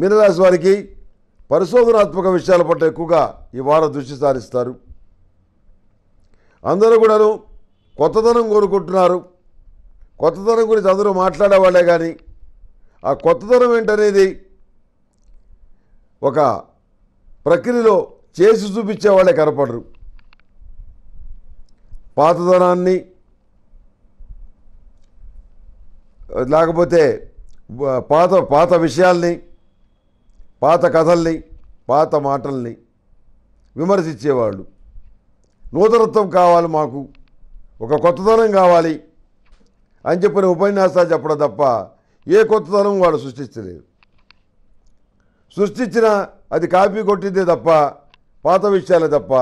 మీనరాశి వారికి పరిశోధనాత్మక విషయాల పట్ల ఎక్కువగా ఈ వారం దృష్టి సారిస్తారు. అందరూ కూడాను కొత్తదనం కోరుకుంటున్నారు. కొత్తదనం గురించి అందరూ మాట్లాడేవాళ్ళే కానీ ఆ కొత్తదనం ఏంటనేది ఒక ప్రక్రియలో చేసి చూపించే వాళ్ళే కనపడరు. పాతదనాన్ని లేకపోతే పాత పాత విషయాల్ని పాత కథల్ని పాత మాటల్ని విమర్శించేవాళ్ళు. నూతనత్వం కావాలి మాకు ఒక కొత్తదనం కావాలి అని చెప్పిన ఉపన్యాసాలు చెప్పడం తప్ప ఏ కొత్తదనం వాడు సృష్టించలేదు. సృష్టించిన అది కాపీ కొట్టిందే తప్ప పాత విషయాలే తప్ప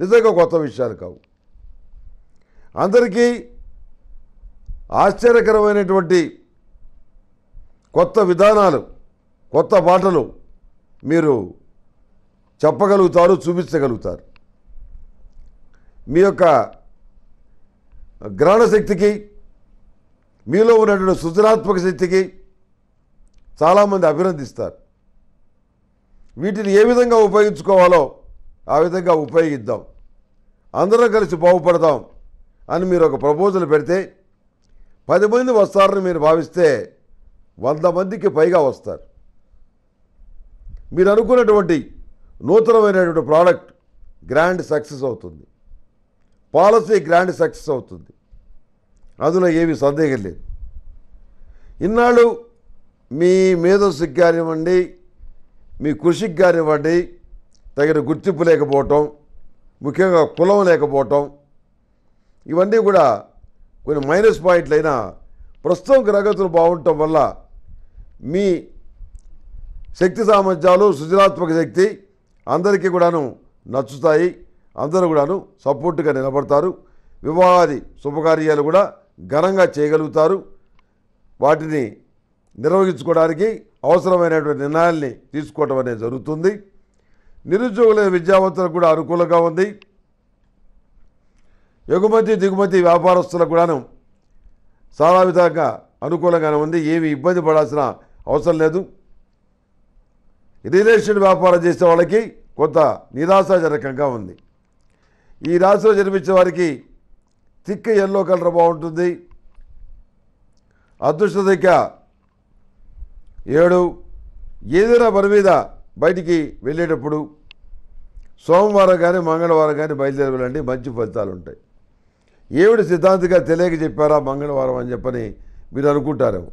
నిజంగా కొత్త విషయాలు కావు. అందరికీ ఆశ్చర్యకరమైనటువంటి కొత్త విధానాలు కొత్త మాటలు మీరు చెప్పగలుగుతారు చూపించగలుగుతారు. మీ యొక్క గ్రహణశక్తికి మీలో ఉన్నటువంటి సృజనాత్మక శక్తికి చాలామంది అభినందిస్తారు. వీటిని ఏ విధంగా ఉపయోగించుకోవాలో ఆ విధంగా ఉపయోగిద్దాం. అందరం కలిసి బాగుపడదాం అని మీరు ఒక ప్రపోజల్ పెడితే పది మంది వస్తారని మీరు భావిస్తే వంద మందికి పైగా వస్తారు. మీరు అనుకున్నటువంటి నూతనమైనటువంటి ప్రోడక్ట్ గ్రాండ్ సక్సెస్ అవుతుంది. పాలసీ గ్రాండ్ సక్సెస్ అవుతుంది. అందులో ఏమీ సందేహం లేదు. ఇన్నాళ్ళు మీ మేధస్సుకి కానివ్వండి మీ కృషికి కానివ్వండి తగిన గుర్తింపు లేకపోవటం ముఖ్యంగా కులం లేకపోవటం ఇవన్నీ కూడా కొన్ని మైనస్ పాయింట్లు అయినా ప్రస్తుతం గ్రహగతులు బాగుండటం వల్ల మీ శక్తి సామర్థ్యాలు సృజనాత్మక శక్తి అందరికీ కూడాను నచ్చుతాయి. అందరూ కూడాను సపోర్టుగా నిలబడతారు. వివాహాది శుభకార్యాలు కూడా ఘనంగా చేయగలుగుతారు. వాటిని నిర్వహించుకోవడానికి అవసరమైనటువంటి నిర్ణయాల్ని తీసుకోవటం అనేది జరుగుతుంది. నిరుద్యోగుల విద్యావంతులకు కూడా అనుకూలంగా ఉంది. ఎగుమతి దిగుమతి వ్యాపారస్తులకు కూడాను చాలా విధంగా అనుకూలంగానే ఉంది. ఏమి ఇబ్బంది పడాల్సిన అవసరం లేదు. రియల్ ఎస్టేట్ వ్యాపారం చేసే వాళ్ళకి కొంత నిరాశాజనకంగా ఉంది. ఈ రాశిలో జన్మించే వారికి తిక్క ఎల్లో కలర్ బాగుంటుంది. అదృష్ట దిక్క ఏడు. ఏదైనా పని మీద బయటికి వెళ్ళేటప్పుడు సోమవారం కానీ మంగళవారం కానీ బయలుదేరి వెళ్ళండి. మంచి ఫలితాలు ఉంటాయి. ఏమిటి సిద్ధాంతిగా తెలియక చెప్పారా మంగళవారం అని చెప్పని మీరు అనుకుంటారేమో.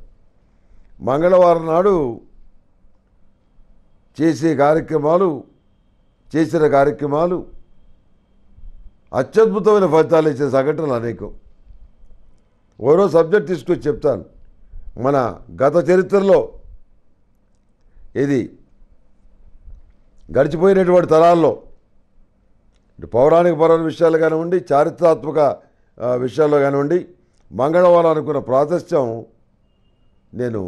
మంగళవారం నాడు చేసే కార్యక్రమాలు చేసిన కార్యక్రమాలు అత్యద్భుతమైన ఫలితాలు ఇచ్చే సంఘటనలు అనేకం. ఓరో సబ్జెక్ట్ తీసుకొచ్చి చెప్తాను. మన గత చరిత్రలో ఇది గడిచిపోయినటువంటి తరాల్లో ఇటు పౌరాణిక పరమైన విషయాలు కానివ్వండి చారిత్రాత్మక విషయాల్లో కానివ్వండి మంగళవారం అనుకున్న ప్రాశస్త్యం నేను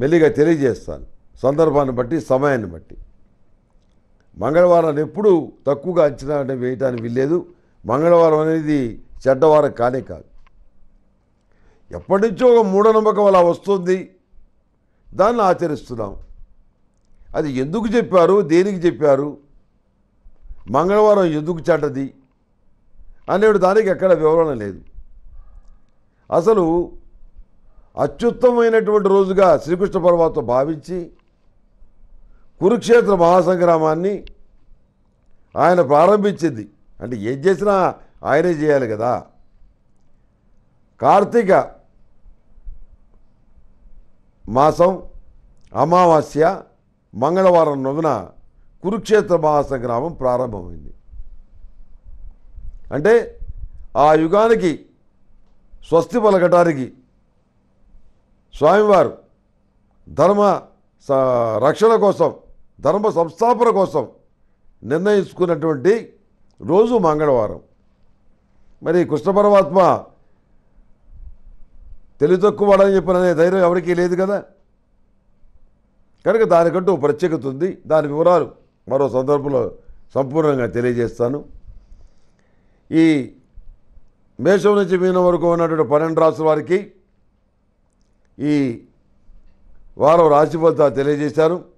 మెల్లిగా తెలియజేస్తాను. సందర్భాన్ని బట్టి సమయాన్ని బట్టి. మంగళవారాన్ని ఎప్పుడూ తక్కువగా అంచనా అంటే వేయటానికి వీల్లేదు. మంగళవారం అనేది చెడ్డవారం కానే కాదు. ఎప్పటి నుంచో ఒక మూఢనమ్మకం అలా వస్తుంది. దాన్ని ఆచరిస్తున్నాం. అది ఎందుకు చెప్పారు? దేనికి చెప్పారు? మంగళవారం ఎందుకు చెడ్డది? అనేడు దానికి ఎక్కడ వివరణ లేదు. అసలు అత్యుత్తమైనటువంటి రోజుగా శ్రీకృష్ణ పరమాత్మ భావించి కురుక్షేత్ర మహాసంగ్రామాన్ని ఆయన ప్రారంభించింది. అంటే ఏం చేసినా ఆయనే చేయాలి కదా. కార్తీక మాసం అమావాస్య మంగళవారం రోజున కురుక్షేత్ర మహాసంగ్రామం ప్రారంభమైంది. అంటే ఆ యుగానికి స్వస్తి పలకటానికి స్వామివారు ధర్మ రక్షణ కోసం ధర్మ సంస్థాపన కోసం నిర్ణయించుకున్నటువంటి రోజు మంగళవారం. మరి కృష్ణ పరమాత్మ తెలివి తక్కువ వాడని చెప్పిన ధైర్యం ఎవరికీ లేదు కదా? కనుక దానికంటూ ప్రత్యేకత ఉంది. దాని వివరాలు మరో సందర్భంలో సంపూర్ణంగా తెలియజేస్తాను. ఈ మేషం నుంచి మీనం వరకు ఉన్నటువంటి పన్నెండు రాసుల వారికి ఈ వారం రాశి ఫలితాలు తెలియజేశారు